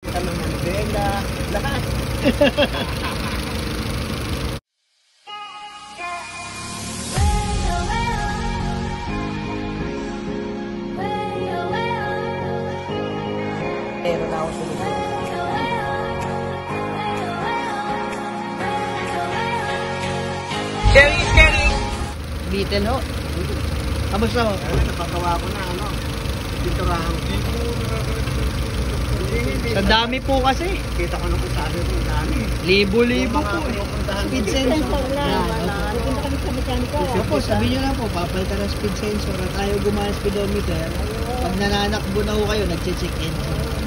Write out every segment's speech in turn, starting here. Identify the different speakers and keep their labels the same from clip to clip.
Speaker 1: Kami ng benda, lahat. Pero na ako suluhan.
Speaker 2: Scary, scary! Beetle ho. Kamusta ho?
Speaker 1: Kaya napagawa ko na ano, pinturahan ko. Hindi, hindi.
Speaker 2: Sa dami po kasi.
Speaker 1: Kita ko nung sabi ko, dami.
Speaker 2: Libo-libo
Speaker 1: Yung
Speaker 2: po eh. Speed sensor.
Speaker 1: wala,
Speaker 2: opo.
Speaker 1: ano.
Speaker 2: Sabi nyo lang po, papalitan ng speed sensor at ayaw gumana speedometer. Pag nananakbo na ho kayo, nagche-check in.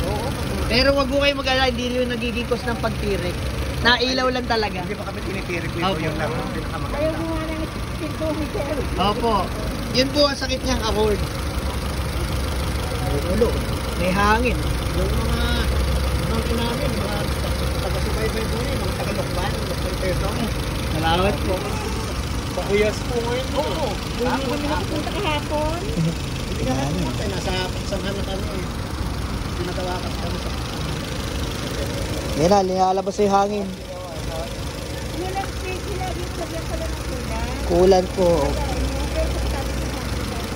Speaker 1: Oo,
Speaker 2: Pero wag ho kayo mag-alala, hindi rin yung nagiging cause ng pagtirik. Nailaw lang talaga.
Speaker 1: Hindi pa kami tinitirik ko
Speaker 2: Opo.
Speaker 1: yung lang ang
Speaker 3: Ayaw
Speaker 1: pinakamaganda.
Speaker 3: mo nga ng speedometer.
Speaker 2: Opo. Yun po ang sakit niyang accord. May ulo. May hangin.
Speaker 1: Yung mga, mga namin, mga taga-subaybay po yun, mga taga-lokban, Dr. Peso.
Speaker 2: Salamat po.
Speaker 1: Bakuyas po ngayon. Oo.
Speaker 3: Hindi kami nakapunta kahapon.
Speaker 1: Hindi ka namin pumunta, nasa pagsangan na kami. eh. Pinatawakas kami sa
Speaker 2: Yan na, linalabas yung hangin.
Speaker 3: Ng kulang.
Speaker 2: Kulan po.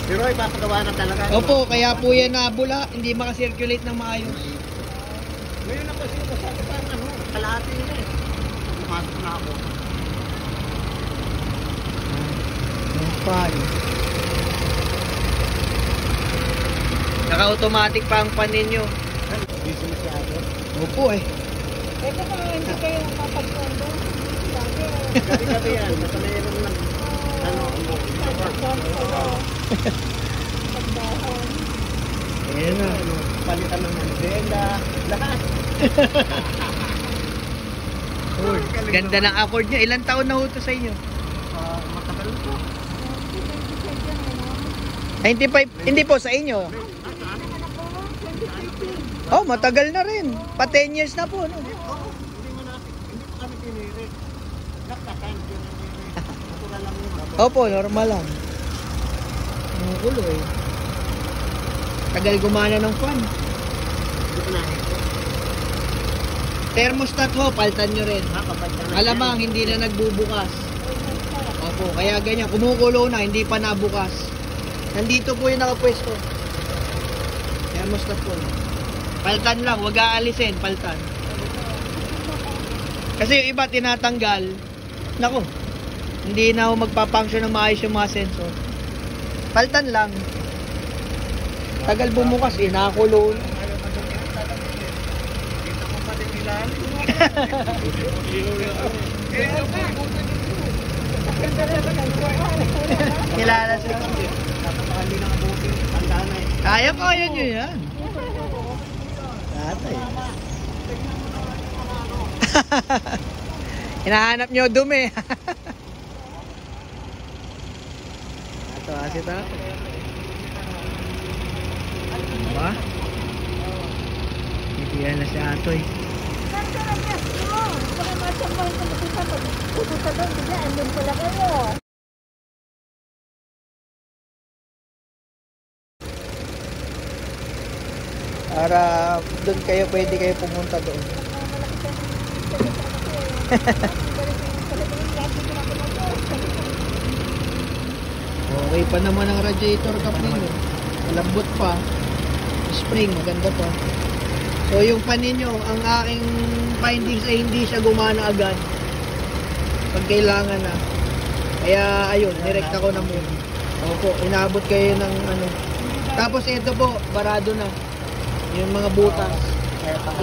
Speaker 1: Pero ipapagawa na talaga.
Speaker 2: Opo, kaya po yan nabula, hindi makasirculate ng maayos.
Speaker 1: Ngayon na kasi masabi pa ano, kalahati na eh. Pumasok na ako.
Speaker 2: Yung fan. Naka-automatic pa ang pan ninyo.
Speaker 1: Busy masyado.
Speaker 2: Opo eh.
Speaker 3: Ito pa hindi kayo mapagkondo.
Speaker 1: Gabi-gabi yan, basta mayroon ng ano.
Speaker 3: Pagdahon.
Speaker 2: Ayan na.
Speaker 1: ano, palitan ng benda, lahat.
Speaker 2: Accord. Ganda ng accord nyo. Ilang taon na ho to sa inyo?
Speaker 1: Ah, matagal po.
Speaker 2: 95? Hindi po, sa inyo. Oh, matagal na rin. Pa 10 years na po. No?
Speaker 1: Oo, hindi mo natin, hindi pa kami tinirik. Nakakain ko na Natural lang yun.
Speaker 2: Opo, normal lang. Ang ulo eh. Tagal gumana ng fan. Thermostat ho, paltan nyo rin.
Speaker 1: Na.
Speaker 2: Alamang, hindi na nagbubukas. Opo, kaya ganyan. Kumukulo na, hindi pa nabukas. Nandito po yung nakapwesto. Thermostat po. Paltan lang, wag aalisin, paltan. Kasi yung iba tinatanggal. Nako, hindi na ho magpapunction ng maayos yung mga sensor. Paltan lang. Tagal bumukas, eh, nakakulo na. Kilala siya. Kaya kaya nyo yan. Tatay. Hinahanap nyo dumi. Ito kasi ta. Diba? Bibigyan na si Atoy. Para doon kayo, pwede kayo pumunta doon. Okay pa naman ang radiator cap ninyo. Malambot pa. Spring, maganda pa. So yung pan ninyo, ang aking findings ay hindi siya gumana agad. Pag kailangan na. Kaya ayun, direct ako na muna. Opo, inabot kayo ng ano. Tapos ito po, barado na. Yung mga butas.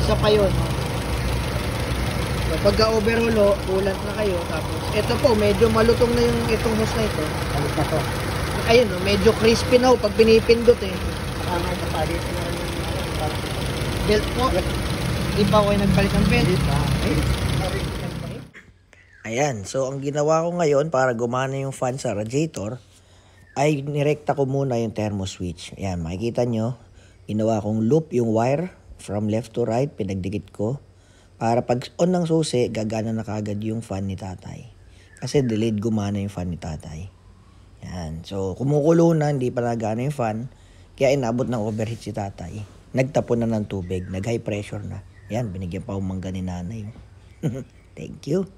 Speaker 2: Isa pa yun. So, pagka overhaul, ho, kulant na kayo. Tapos, ito po, medyo malutong na yung itong hose na ito.
Speaker 1: Balik na to.
Speaker 2: Ayun, oh, medyo crispy na ho pag pinipindot eh.
Speaker 1: Saka nga kapalit na rin yung
Speaker 2: Belt po. Di pa ako yung nagpalit ng belt.
Speaker 4: Ayan, so ang ginawa ko ngayon para gumana yung fan sa radiator ay nirekta ko muna yung thermo switch. Ayan, makikita nyo, ginawa kong loop yung wire from left to right, pinagdikit ko. Para pag on ng susi, gagana na kagad yung fan ni tatay. Kasi delayed gumana yung fan ni tatay. Yan. So, kumukulo na, hindi pa nagana yung fan. Kaya inabot ng overheat si tatay. Nagtapon na ng tubig, nag high pressure na. Yan, binigyan pa akong mangga ni nanay. Thank you.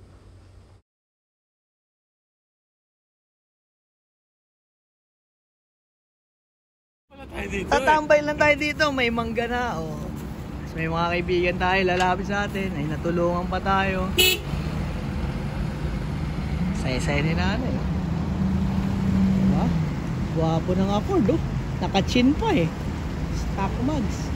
Speaker 1: Dito.
Speaker 2: Tatambay lang tayo dito, may mangga na, oh. May mga kaibigan tayo, lalapit sa atin, ay natulungan pa tayo. Saya-saya ni nanay. Diba? Gwapo ng Accord, oh. Nakachin pa eh. Stock mugs.